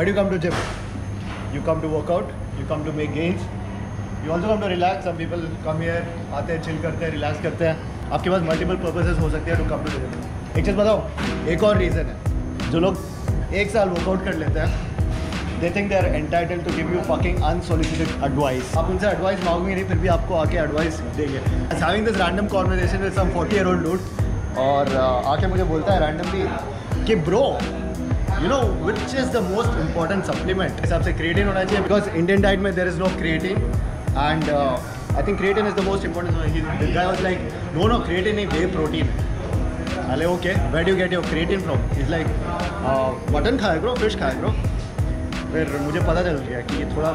Why do you come to gym? You come to work out, you come to make gains, you also come to relax. Some people come here, आते हैं, chill करते हैं, relax करते हैं. आपके पास multiple purposes हो सकते हैं to come to gym. एक चीज़ बताओ एक और रीज़न है जो लोग एक साल वर्कआउट कर लेते हैं they think they are entitle to give you fucking unsolicited advice आप उनसे एडवाइस मांगोगे नहीं फिर भी आपको आके एडवाइस देंगे having this random conversation with some 40 year old dude और uh, आके मुझे बोलता है रैंडमली कि bro you know which is the most important supplement हिसाब से क्रिएटिन होना चाहिए बिकॉज़ इंडियन डाइट में there is no creatine and I think creatine is the most important was like no no creatine नहीं whey protein अरे okay where do get your creatine from is like mutton खाए bro fish खाए bro फिर मुझे पता चल गया कि ये थोड़ा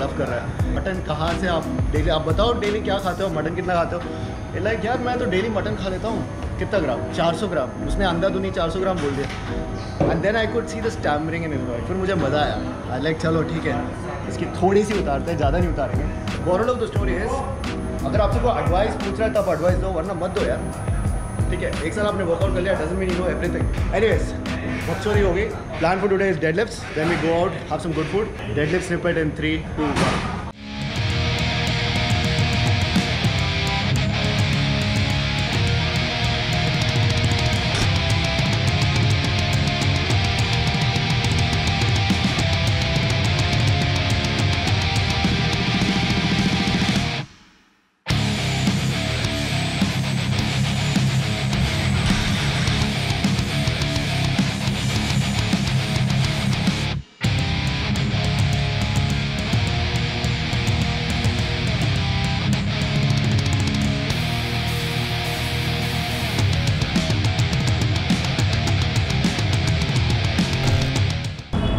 लव कर रहा है। मटन कहाँ से आप डेली आप बताओ डेली क्या खाते हो, मटन कितना खाते हो? लाइक यार, मैं तो डेली मटन खा लेता हूँ। कितना ग्राम? 400 ग्राम। उसने अंधा दुनी 400 ग्राम बोल दिया। And then I could see the stammering in his फिर मुझे मज़ा आया। आई लाइक चलो, ठीक है। इसकी थोड़ी सी उतारते हैं, ज़्यादा नहीं उतारेंगे। Moral of the story is अगर आपसे कोई एडवाइस पूछ रहा है, तब एडवाइस दो, वरना मत दो यार। ठीक है? एक साल आपने वर्कआउट कर लिया doesn't mean know everything anyways बहुत चोरी हो गई plan for today is deadlifts then we go out have some good food deadlift snippet in 3 2 1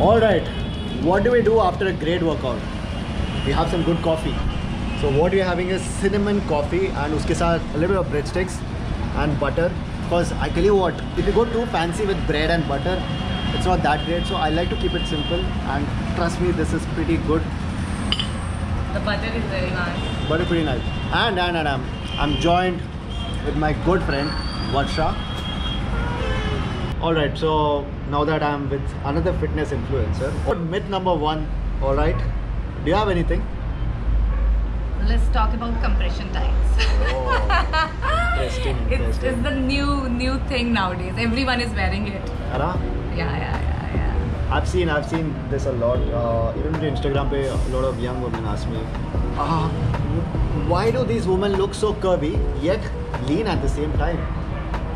All right, what do we do after a great workout? We have some good coffee. So what we are having is cinnamon coffee and uske saath a little bit of breadsticks and butter. Because I tell you what, if you go too fancy with bread and butter, it's not that great. So I like to keep it simple and trust me, this is pretty good. The butter is very nice. Butter pretty nice. And and and I'm I'm joined with my good friend Varsha. All right, so now that I'm with another fitness influencer, what myth number one? All right, do you have anything? Let's talk about compression tights. Interesting, it's, interesting. it's the new new thing nowadays. Everyone is wearing it. Ara? Yeah, yeah, yeah, yeah. I've seen I've seen this a lot. Uh, even on Instagram, pe, a lot of young women ask me, uh, why do these women look so curvy yet lean at the same time?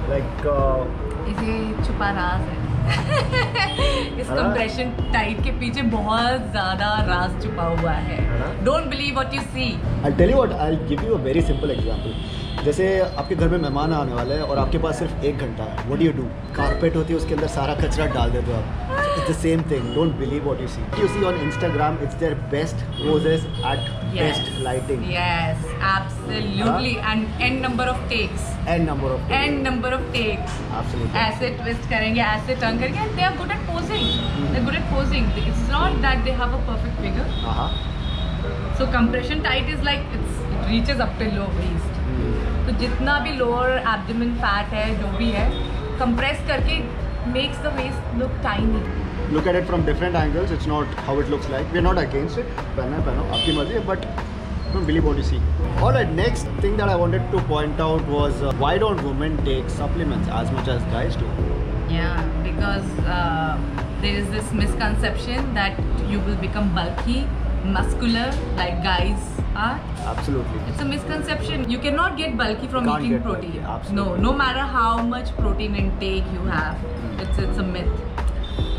Like, uh, इसे छुपा राज है इस compression tight के पीछे बहुत ज़्यादा राज छुपा हुआ है। Don't believe what you see I tell you what I give you a very simple example जैसे आपके घर में मेहमान आने वाले हैं और आपके पास सिर्फ़ एक घंटा है वट यू डू कारपेट होती है उसके अंदर सारा कचरा डाल देते हो आप। It's the same thing don't believe what you see you see on Instagram it's their best roses at best lighting yes absolutely and and number of takes and number of and number तो जितना भी lower abdomen fat है जो भी है compress करके makes the waist look tiny look at it from different angles it's not how it looks like we're not against it है पहनो आपकी मर्ज़ी है but believe what you see alright next thing that I wanted to point out was uh, why don't women take supplements as much as guys do Yeah, because uh, there is this misconception that you will become bulky, muscular like guys are. absolutely It's a misconception. You cannot get bulky from Can't eating get bulky, protein. absolutely. No, no matter how much protein intake you have, it's it's a myth.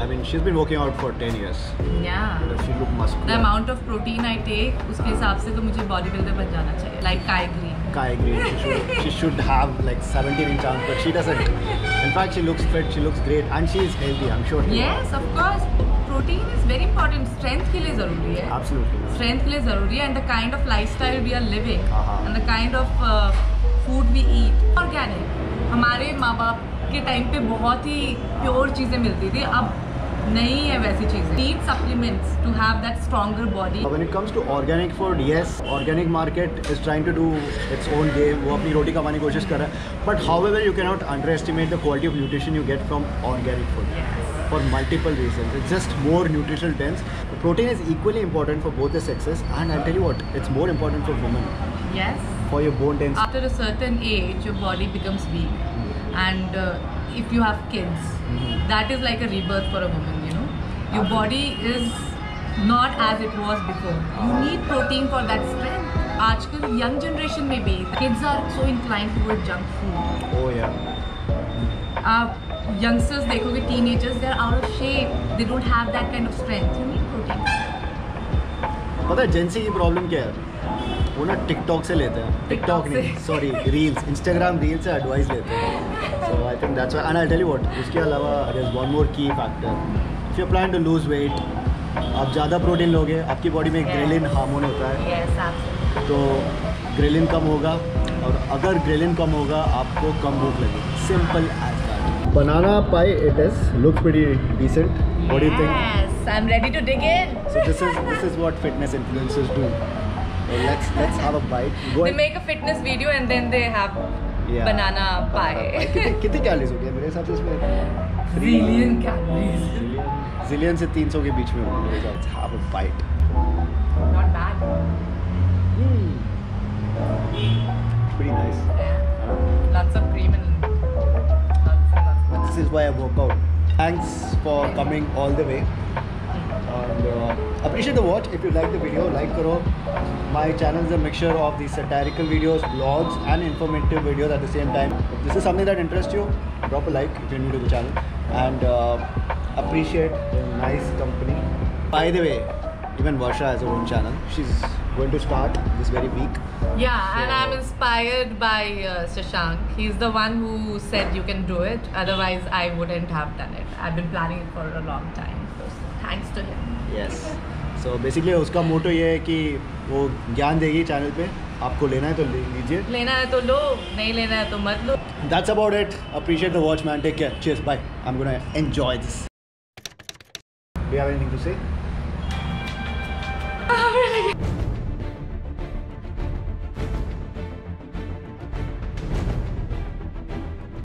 I mean she's been working out for 10 years Yeah. Does she look muscular The amount of protein I take, उसके हिसाब से तो मुझे body builder बन जाना चाहिए. Like Kai Green. I agree. She should, she should have like 17 inch arms, but she doesn't. In fact, she looks fit, she looks great, and she is healthy. I'm sure. Yes, of course. Protein is very important. Strength के लिए ज़रूरी है. Absolutely. Strength के लिए ज़रूरी है and the kind of lifestyle we are living हाँ, हाँ। And the kind of food we eat organic हमारे माँ बाप के टाइम पे बहुत ही प्योर चीज़ें मिलती थी अब नहीं है वैसी चीज़ें need supplements to have that stronger body When it comes to organic food, yes, organic market is trying to do its own game. वो अपनी रोटी कमाने की कोशिश कर रहा है. But however, you cannot underestimate the quality of nutrition you get from organic food. for multiple reasons. It's just more nutritional dense. The Protein is equally important for both the sexes, and I'll tell you what, it's more important for women Yes. for your bone density. After a certain age, your body becomes weak, and uh, if you have kids, Mhm. that is like a rebirth for a woman. You know, your body is not as it was before. You need protein for that strength. आजकल young generation में भी kids are so inclined toward junk food. Oh yeah. आप youngsters देखोगे teenagers they are out of shape. They don't have that kind of strength. You need protein. पता है जेंसी की problem क्या है वो ना टिकटॉक से लेते हैं। टिकटॉक नहीं सॉरी रील्स इंस्टाग्राम रील से एडवाइस लेते हैं। So I think that's and I tell you what उसके अलावा there is one more key factor if you plan to lose weight आप ज़्यादा प्रोटीन लोगे आपकी बॉडी में. ग्रेलिन हार्मोन होता है. तो ग्रेलिन कम होगा और अगर ग्रेलिन कम होगा आपको कम भूख लगेगी simple as that banana pie it is looks pretty decent what do you think Yes, I'm ready to dig in. So this is this is what fitness influencers do. So let's let's have a bite. Go They ahead. make a fitness video and then they have Yeah. banana pie. कितने कितने calories होगी मेरे हिसाब से इसमें Zillion calories. Jillian Jillian से 300 के बीच में होंगे मेरे हिसाब से have a bite. Not bad. Pretty nice. Yeah. Lots of cream and lots and lots. This is why I work out. Thanks for coming all the way. And uh, appreciate the watch. If you like the video, like karo. my channel is a mixture of these satirical videos, blogs and informative videos at the same time. If this is something that interests you, drop a like if you're new to the channel, and uh, appreciate the nice company. By the way, even Varsha has her own channel. She's going to start this very week. Yeah, and I'm inspired by uh, Shashank. He's the one who said you can do it. Otherwise, I wouldn't have done it. I've been planning it for a long time. So thanks to him. Yes so so basically उसका motto ये है कि वो ज्ञान देगी channel पे। आपको लेना है तो ले लीजिए। लेना है तो लो नहीं लेना है तो मत लो। That's about it appreciate the watch man take care cheers bye I am gonna enjoy this do have anything to say I